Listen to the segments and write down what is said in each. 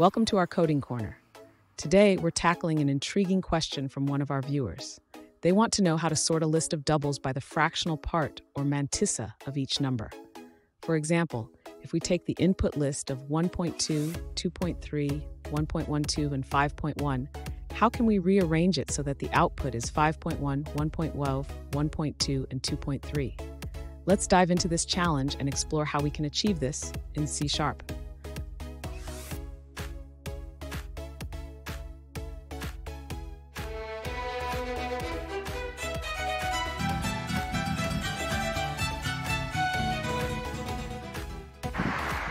Welcome to our Coding Corner. Today, we're tackling an intriguing question from one of our viewers. They want to know how to sort a list of doubles by the fractional part, or mantissa, of each number. For example, if we take the input list of 1.2, 2.3, 1.12, and 5.1, how can we rearrange it so that the output is 5.1, 1.12, 1.2, and 2.3? Let's dive into this challenge and explore how we can achieve this in C Sharp.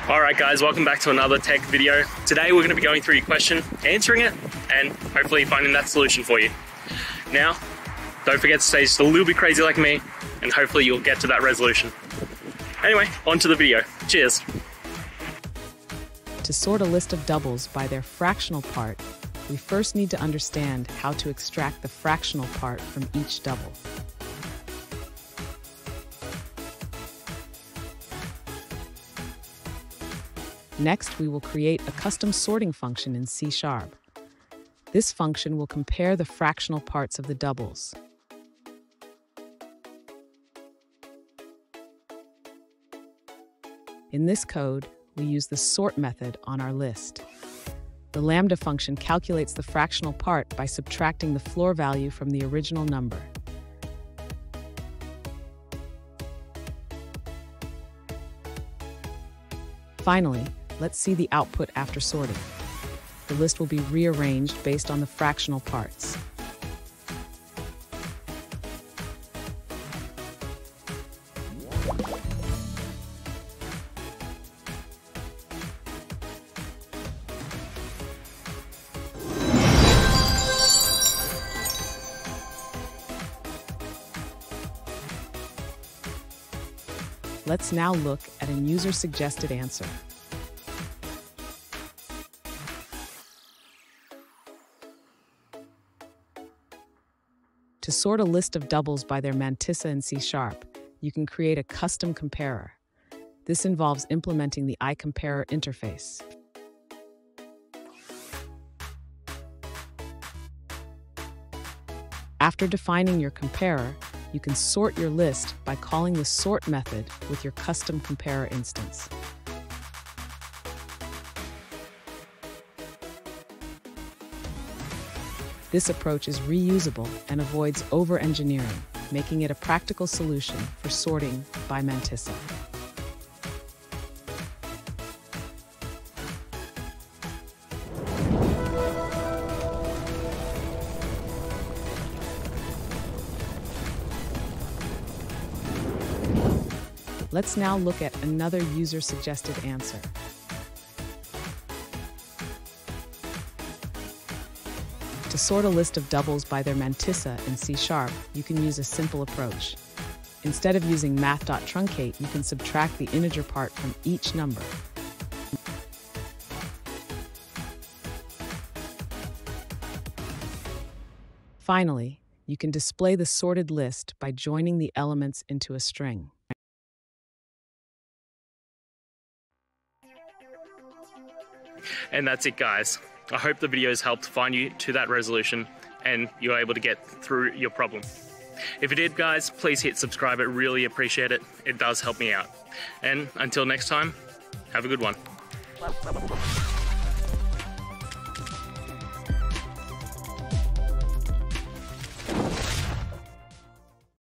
Alright guys, welcome back to another tech video. Today we're going to be going through your question, answering it, and hopefully finding that solution for you. Now, don't forget to stay just a little bit crazy like me, and hopefully you'll get to that resolution. Anyway, on to the video. Cheers. To sort a list of doubles by their fractional part, we first need to understand how to extract the fractional part from each double. Next, we will create a custom sorting function in C Sharp. This function will compare the fractional parts of the doubles. In this code, we use the sort method on our list. The lambda function calculates the fractional part by subtracting the floor value from the original number. Finally, let's see the output after sorting. The list will be rearranged based on the fractional parts. Let's now look at a user-suggested answer. To sort a list of doubles by their mantissa in C Sharp, you can create a custom comparer. This involves implementing the iComparer interface. After defining your comparer, you can sort your list by calling the sort method with your custom comparer instance. This approach is reusable and avoids over-engineering, making it a practical solution for sorting by Mantissa. Let's now look at another user-suggested answer. Sort a list of doubles by their mantissa in C Sharp, you can use a simple approach. Instead of using math.truncate, you can subtract the integer part from each number. Finally, you can display the sorted list by joining the elements into a string. And that's it guys. I hope the video has helped find you to that resolution and you're able to get through your problem. If it did, guys, please hit subscribe. I really appreciate it. It does help me out. And until next time, have a good one.